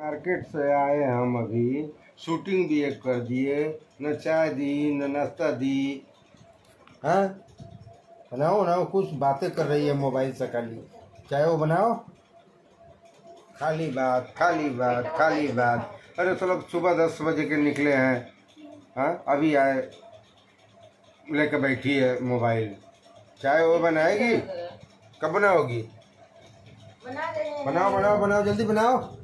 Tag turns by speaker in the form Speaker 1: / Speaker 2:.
Speaker 1: Market से आए हम अभी। शूटिंग भी एक कर दिए न चाय दी न नाश्ता दी। हाँ? बनाओ बनाओ कुछ बातें कर रही है मोबाइल से खाली। चाहे वो बनाओ? खाली बात खाली बात खाली बात। अरे तो लोग सुबह दस बजे के निकले हैं। हाँ? अभी आए लेकर बैठी है मोबाइल। चाय वो बनाएगी? कब बनाओगी?
Speaker 2: बना
Speaker 1: बनाओ बनाओ बनाओ जल्दी बनाओ।